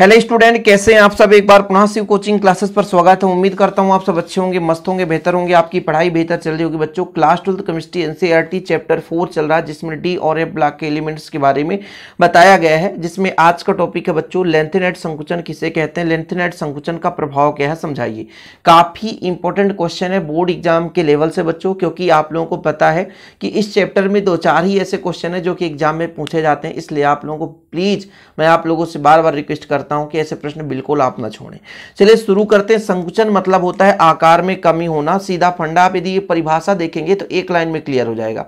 Hello student, कैसे हैं आप सब? एक बार पुनः शिव कोचिंग क्लासेस पर स्वागत है। उम्मीद करता हूँ आप सब अच्छे होंगे, मस्त होंगे, बेहतर होंगे। आपकी पढ़ाई बेहतर चल रही होगी। बच्चों class twelfth chemistry NCERT chapter four चल रहा है, जिसमें डी और एफ़ ब्लॉक के एलिमेंट्स के बारे में बताया गया है, जिसमें आज का टॉपिक है बच्चों लेंथेनेट संकुचन किसे कहते हैं? लेंथेनेट संकुचन का प्रभाव क्या है, समझाइए। काफ़ी इंपॉर्टेंट क्वेश्चन है बोर्ड एग्ज़ाम के लेवल से बच्चों, क्योंकि आप लोगों को पता है कि इस चैप्टर में दो चार ही ऐसे क्वेश्चन है जो कि एग्ज़ाम में पूछे जाते हैं, इसलिए आप लोगों को प्लीज़ मैं आप लोगों से बार बार रिक्वेस्ट करता हूँ कि ऐसे प्रश्न बिल्कुल आप ना छोड़ें। चलिए, शुरू करते हैं। संकुचन मतलब होता है आकार में कमी होना। सीधा फंडा, आप यदि परिभाषा देखेंगे तो एक लाइन में क्लियर हो जाएगा।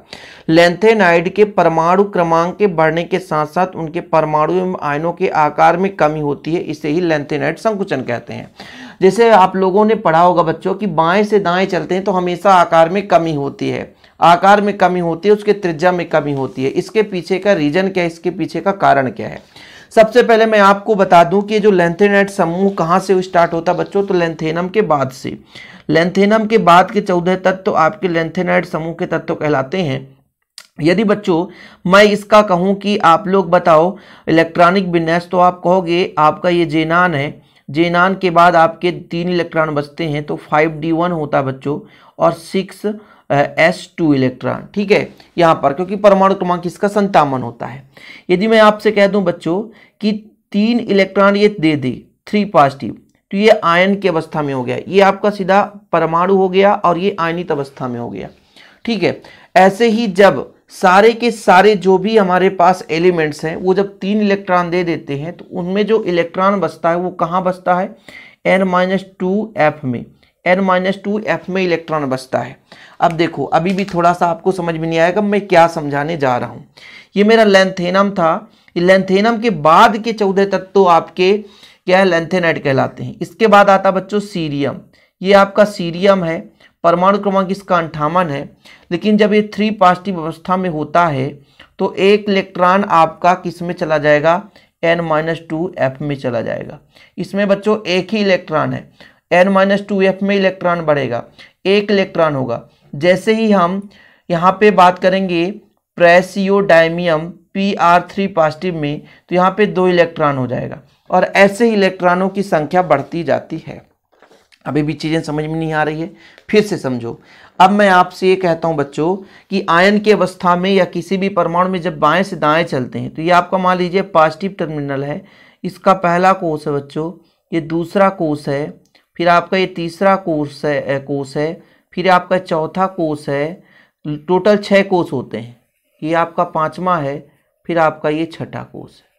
लेंथेनाइड के परमाणु क्रमांक के बढ़ने के साथ साथ उनके परमाणु आयनों के आकार में कमी होती है। इसे ही लेंथेनाइड संकुचन कहते हैं। जैसे आप लोगों ने पढ़ा होगा बच्चों कि बाएँ से दाएँ चलते हैं तो हमेशा आकार में कमी होती है। आकार में कमी होती है, उसके त्रिज्या में कमी होती है। इसके पीछे का रीजन क्या है? इसके पीछे का कारण क्या है? सबसे पहले मैं आपको बता दूँ कि जो लेंथेनाइट समूह कहाँ से स्टार्ट होता है बच्चों तो लेंथेनम के बाद से। लेंथेनम के बाद के चौदह तत्व तो आपके लेंथेनाइट समूह के तत्व कहलाते हैं। यदि बच्चों, मैं इसका कहूँ कि आप लोग बताओ इलेक्ट्रॉनिक विन्यास तो आप कहोगे आपका ये जेनान है। जेनान के बाद आपके तीन इलेक्ट्रॉन बचते हैं तो फाइव डी वन होता बच्चों, और सिक्स एस टू इलेक्ट्रॉन ठीक है? यहाँ पर, क्योंकि परमाणु क्रमांक इसका संतावन होता है। यदि मैं आपसे कह दूँ बच्चों कि तीन इलेक्ट्रॉन ये दे दे थ्री पॉजिटिव तो ये आयन की अवस्था में हो गया। ये आपका सीधा परमाणु हो गया और ये आयनित अवस्था में हो गया, ठीक है? ऐसे ही जब सारे के सारे जो भी हमारे पास एलिमेंट्स हैं, वो जब तीन इलेक्ट्रॉन दे देते हैं तो उनमें जो इलेक्ट्रॉन बचता है, वो कहाँ बसता है? एन माइनस टू एफ़ में। एन माइनस टू एफ़ में इलेक्ट्रॉन बचता है। अब देखो, अभी भी थोड़ा सा आपको समझ में नहीं आएगा, मैं क्या समझाने जा रहा हूँ। ये मेरा लेंथेनम था। लेंथेनम के बाद के चौदह तत्व तो आपके क्या है लेंथेनाइट कहलाते हैं। इसके बाद आता बच्चों सीरियम ये आपका सीरियम है, परमाणु क्रमांक इसका अंठावन है। लेकिन जब ये थ्री पॉजिटिव अवस्था में होता है तो एक इलेक्ट्रॉन आपका किसमें चला जाएगा? एन माइनस टू एफ़ में चला जाएगा। इसमें बच्चों एक ही इलेक्ट्रॉन है। एन माइनस टू एफ़ में इलेक्ट्रॉन बढ़ेगा। एक इलेक्ट्रॉन होगा। जैसे ही हम यहाँ पे बात करेंगे praseodymium P R three positive में तो यहाँ पे दो इलेक्ट्रॉन हो जाएगा और ऐसे ही इलेक्ट्रॉनों की संख्या बढ़ती जाती है। अभी भी चीज़ें समझ में नहीं आ रही है, फिर से समझो। अब मैं आपसे ये कहता हूँ बच्चों कि आयन की अवस्था में या किसी भी परमाणु में जब बाएँ से दाएँ चलते हैं तो ये आपका मान लीजिए पॉजिटिव टर्मिनल है। इसका पहला कोर्स है बच्चों, ये दूसरा कोर्स है, फिर आपका ये तीसरा कोर्स है कोर्स है फिर आपका चौथा कोर्स है, टोटल छः कोर्स होते हैं। ये आपका पांचवा है, फिर आपका ये छठा कोर्स है।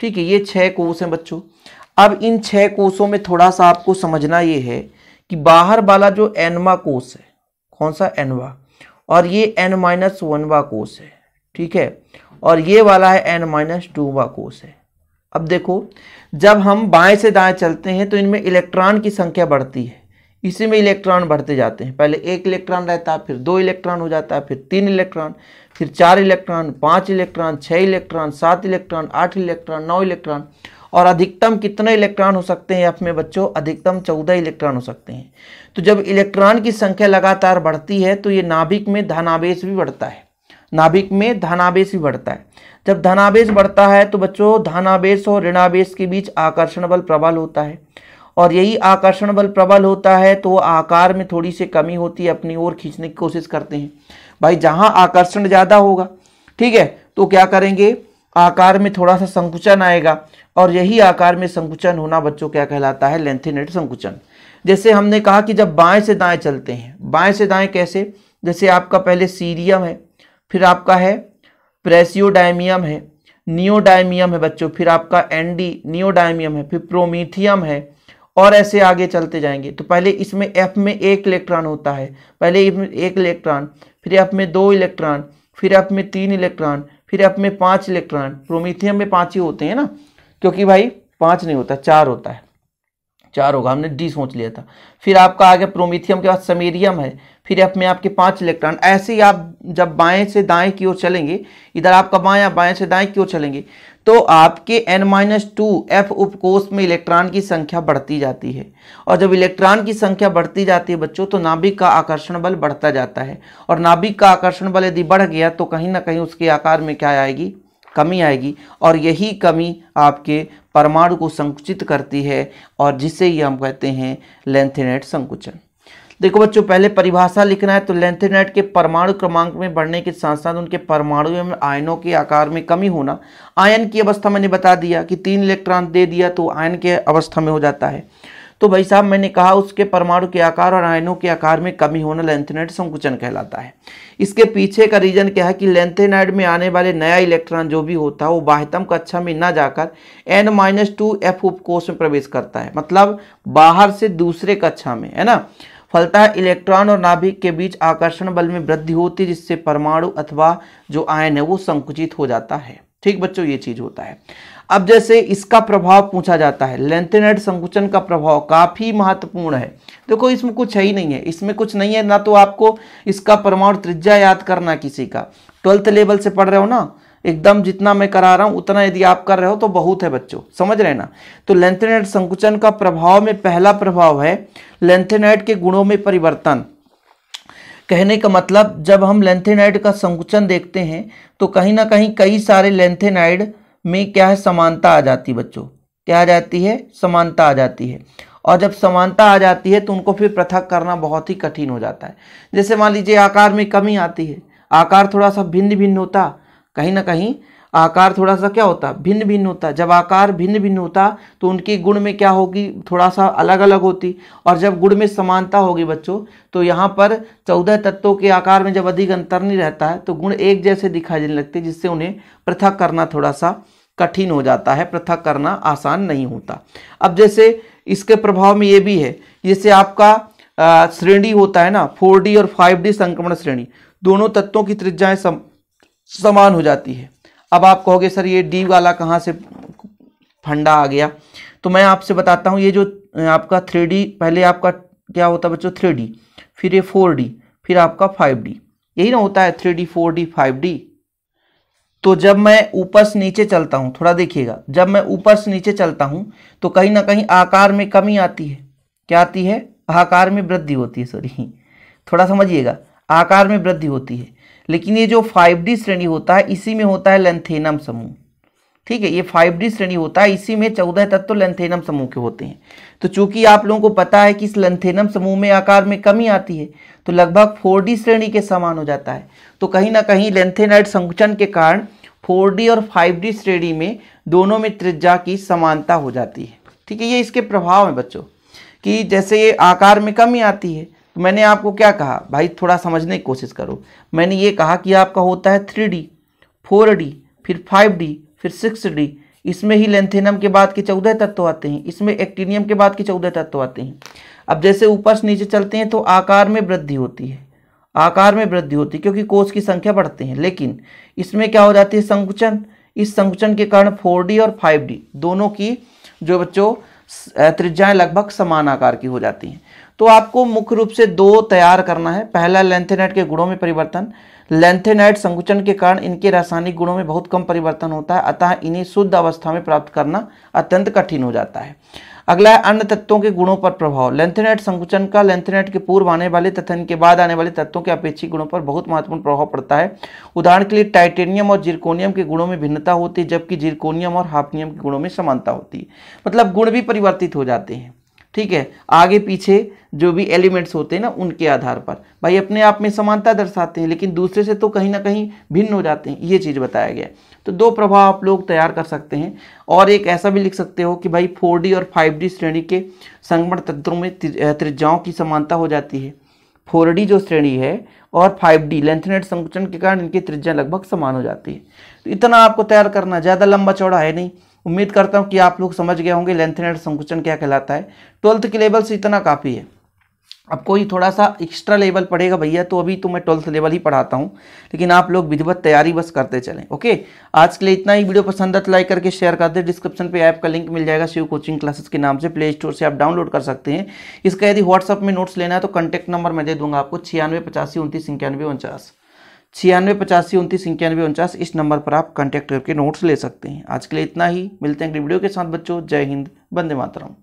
ठीक है, ये छः कोर्स हैं बच्चों। अब इन छः कोर्सों में थोड़ा सा आपको समझना ये है कि बाहर वाला जो एनवा कोर्स है कौन सा एनवा? और ये एन माइनस वनवा कोर्स है, ठीक है? और ये वाला है एन माइनस टूवा कोर्स है। अब देखो, जब हम बाएँ से दाएँ चलते हैं तो इनमें इलेक्ट्रॉन की संख्या बढ़ती है। इसी में इलेक्ट्रॉन बढ़ते जाते हैं। पहले एक इलेक्ट्रॉन रहता है फिर दो इलेक्ट्रॉन हो जाता है फिर तीन इलेक्ट्रॉन, फिर चार इलेक्ट्रॉन, पाँच इलेक्ट्रॉन छः इलेक्ट्रॉन, सात इलेक्ट्रॉन, आठ इलेक्ट्रॉन, नौ इलेक्ट्रॉन। और अधिकतम कितने इलेक्ट्रॉन हो सकते हैं अपने बच्चों? अधिकतम चौदह इलेक्ट्रॉन हो सकते हैं। तो जब इलेक्ट्रॉन की संख्या लगातार बढ़ती है तो ये नाभिक में धनावेश भी बढ़ता है। नाभिक में धनावेश भी बढ़ता है। जब धनावेश बढ़ता है तो बच्चों, धनावेश और ऋणावेश के बीच आकर्षण बल प्रबल होता है। और यही आकर्षण बल प्रबल होता है तो आकार में थोड़ी सी कमी होती है, अपनी ओर खींचने की कोशिश करते हैं। भाई, जहाँ आकर्षण ज़्यादा होगा, ठीक है तो क्या करेंगे? आकार में थोड़ा सा संकुचन आएगा, और यही आकार में संकुचन होना बच्चों क्या कहलाता है? लेंथेनेट संकुचन। जैसे हमने कहा कि जब बाएँ से दाएँ चलते हैं, बाएँ से दाएँ कैसे? जैसे आपका पहले सीरियम है, फिर आपका है प्रेसियोडाइमियम है नियोडाइमियम है बच्चों, फिर आपका एंडी नियोडाइमियम है, फिर प्रोमीथियम है और ऐसे आगे चलते जाएँगे। तो पहले इसमें एफ़ में एक इलेक्ट्रॉन होता है। पहले एक इलेक्ट्रॉन, फिर एफ़ में दो इलेक्ट्रॉन, फिर एफ़ में तीन इलेक्ट्रॉन, फिर एफ़ में पाँच इलेक्ट्रॉन। प्रोमीथियम में पाँच ही होते हैं ना? क्योंकि भाई पाँच नहीं होता, चार होता है। चार होगा, हमने डी सोच लिया था। फिर आपका आगे प्रोमीथियम के बाद समेरियम है। फिर एफ़ में आपके पाँच इलेक्ट्रॉन। ऐसे ही आप जब बाएँ से दाएँ की ओर चलेंगे, इधर आपका बाएँ बाएँ से दाएँ की ओर चलेंगे तो आपके एन माइनस टू एफ़ उपकोष में इलेक्ट्रॉन की संख्या बढ़ती जाती है। और जब इलेक्ट्रॉन की संख्या बढ़ती जाती है बच्चों तो नाभिक का आकर्षण बल बढ़ता जाता है। और नाभिक का आकर्षण बल यदि बढ़ गया तो कहीं ना कहीं उसके आकार में क्या आएगी? कमी आएगी। और यही कमी आपके परमाणु को संकुचित करती है, और जिसे ही हम कहते हैं लेंथेनेट संकुचन। देखो बच्चों, पहले परिभाषा लिखना है तो लेंथेनेट के परमाणु क्रमांक में बढ़ने के साथ साथ उनके परमाणु में आयनों के आकार में कमी होना। आयन की अवस्था मैंने बता दिया कि तीन इलेक्ट्रॉन दे दिया तो आयन के अवस्था में हो जाता है। तो भाई साहब, मैंने कहा उसके परमाणु के आकार और आयनों के आकार में कमी होना लेंथेनाइड संकुचन कहलाता है। इसके पीछे का रीजन क्या है कि लेंथेनाइड में आने वाले नया इलेक्ट्रॉन जो भी होता है, वो बाह्यतम कक्षा में ना जाकर एन माइनस टू एफ़ उपकोष में प्रवेश करता है। मतलब बाहर से दूसरे कक्षा में, है ना? फलतः इलेक्ट्रॉन और नाभिक के बीच आकर्षण बल में वृद्धि होती है, जिससे परमाणु अथवा जो आयन है वो संकुचित हो जाता है। ठीक बच्चों, ये चीज़ होता है। अब जैसे इसका प्रभाव पूछा जाता है लेंथेनाइड संकुचन का प्रभाव काफ़ी महत्वपूर्ण है। देखो, इसमें कुछ है ही नहीं है। इसमें कुछ नहीं है, ना तो आपको इसका परमाणु त्रिज्या याद करना किसी का। ट्वेल्थ लेवल से पढ़ रहे हो ना एकदम जितना मैं करा रहा हूँ, उतना यदि आप कर रहे हो तो बहुत है बच्चों। समझ रहे ना? तो लेंथेनाइट संकुचन का प्रभाव में पहला प्रभाव है लेंथेनाइड के गुणों में परिवर्तन। कहने का मतलब जब हम लेंथेनाइड का संकुचन देखते हैं तो कहीं ना कहीं कई सारे लेंथेनाइड में क्या है? समानता आ जाती बच्चों। क्या आ जाती है? समानता आ जाती है। और जब समानता आ जाती है तो उनको फिर पृथक करना बहुत ही कठिन हो जाता है। जैसे मान लीजिए, आकार में कमी आती है। आकार थोड़ा सा भिन्न भिन्न होता कहीं ना कहीं आकार थोड़ा सा क्या होता? भिन्न भिन्न होता। जब आकार भिन्न भिन्न होता तो उनके गुण में क्या होगी? थोड़ा सा अलग अलग होती। और जब गुण में समानता होगी बच्चों तो यहाँ पर चौदह तत्वों के आकार में जब अधिक अंतर नहीं रहता है तो गुण एक जैसे दिखाई देने लगते जिससे उन्हें पृथक करना थोड़ा सा कठिन हो जाता है, पृथक करना आसान नहीं होता। अब जैसे इसके प्रभाव में ये भी है, जैसे आपका श्रेणी होता है ना, फोर और फाइव संक्रमण श्रेणी, दोनों तत्वों की त्रिज्याएँ समान हो जाती है। अब आप कहोगे, सर, ये डी वाला कहाँ से फंडा आ गया? तो मैं आपसे बताता हूँ, ये जो आपका थ्री पहले आपका क्या होता है बच्चों? थ्री फिर ये फोर फिर आपका फाइव यही ना होता है, three D, four D, five D. तो जब मैं ऊपर से नीचे चलता हूँ, थोड़ा देखिएगा, जब मैं ऊपर से नीचे चलता हूँ तो कहीं ना कहीं आकार में कमी आती है। क्या आती है? आकार में वृद्धि होती है, सॉरी। थोड़ा समझिएगा, आकार में वृद्धि होती है। लेकिन ये जो फाइव डी श्रेणी होता है, इसी में होता है लेंथेनम समूह। ठीक है, ये फाइव डी श्रेणी होता है, इसी में चौदह तत्व तो लेंथेनम समूह के होते हैं। तो चूँकि आप लोगों को पता है कि इस लेंथेनम समूह में आकार में कमी आती है तो लगभग फोर डी श्रेणी के समान हो जाता है। तो कहीं ना कहीं लेंथेनाइड संकुचन के कारण फोर डी और फाइव डी श्रेणी में दोनों में त्रिज्या की समानता हो जाती है। ठीक है, ये इसके प्रभाव है बच्चों, कि जैसे ये आकार में कमी आती है तो मैंने आपको क्या कहा? भाई, थोड़ा समझने की कोशिश करो। मैंने ये कहा कि आपका होता है थ्री डी, फोर डी, फिर फाइव डी, फिर सिक्स डी। इसमें ही लेंथेनम के बाद के चौदह तत्व आते हैं। इसमें एक्टीनियम के बाद के चौदह तत्व आते हैं। अब जैसे ऊपर से नीचे चलते हैं तो आकार में वृद्धि होती है। आकार में वृद्धि होती है, क्योंकि कोष की संख्या बढ़ते हैं। लेकिन इसमें क्या हो जाती है? संकुचन। इस संकुचन के कारण फोर और फाइव दोनों की जो बच्चों त्रिज्याएँ लगभग समान आकार की हो जाती हैं। तो आपको मुख्य रूप से दो तैयार करना है। पहला लेंथेनाइट के गुणों में परिवर्तन। लेंथेनाइट संकुचन के कारण इनके रासायनिक गुणों में बहुत कम परिवर्तन होता है, अतः इन्हें शुद्ध अवस्था में प्राप्त करना अत्यंत कठिन हो जाता है। अगला है अन्य तत्वों के गुणों पर प्रभाव। लेंथेनेट संकुचन का लेंथेनेट के पूर्व आने वाले तथा इनके बाद आने वाले तत्वों के अपेक्षित गुणों पर बहुत महत्वपूर्ण प्रभाव पड़ता है। उदाहरण के लिए टाइटेनियम और जिरकोनियम के गुणों में भिन्नता होती है, जबकि जिरकोनियम और हाफनियम के गुणों में समानता होती है। मतलब गुण भी परिवर्तित हो जाते हैं। ठीक है? आगे पीछे जो भी एलिमेंट्स होते हैं ना, उनके आधार पर। भाई, अपने आप में समानता दर्शाते हैं, लेकिन दूसरे से तो कहीं ना कहीं भिन्न हो जाते हैं, ये चीज़ बताया गया तो दो प्रभाव आप लोग तैयार कर सकते हैं, और एक ऐसा भी लिख सकते हो कि भाई, फोर और फाइव श्रेणी के संगमण तत्वों में त्रिज्याओं की समानता हो जाती है। फोर जो श्रेणी है, और फाइव डी लेंथनेट संकुचन के कारण इनकी त्रिज्या लगभग समान हो जाती है। तो इतना आपको तैयार करना, ज़्यादा लंबा चौड़ा है नहीं। उम्मीद करता हूँ कि आप लोग समझ गए होंगे लेंथनेट संकुचन क्या कहलाता है। ट्वेल्थ के लेवल से इतना काफ़ी है। अब कोई थोड़ा सा एक्स्ट्रा लेवल पढ़ेगा भैया तो अभी तो मैं ट्वेल्थ लेवल ही पढ़ाता हूँ, लेकिन आप लोग विधिवत तैयारी बस करते चलें, ओके? आज के लिए इतना ही। वीडियो पसंद है तो लाइक करके शेयर कर दे। डिस्क्रिप्शन पे ऐप का लिंक मिल जाएगा, शिव कोचिंग क्लासेस के नाम से। प्ले स्टोर से आप डाउनलोड कर सकते हैं। इसका यदि व्हाट्सअप में नोट्स लेना है तो कॉन्टैक्ट नंबर मैं दे दूँगा आपको, छियानवे पचासी उनतीस, इक्यानवे उनचास। छियानवे पचासी उनतीस इक्यानवे उनचास इस नंबर पर आप कॉन्टैक्ट करके नोट्स ले सकते हैं। आज के लिए इतना ही। मिलते हैं वीडियो के साथ बच्चों। जय हिंद। वंदे मातरम।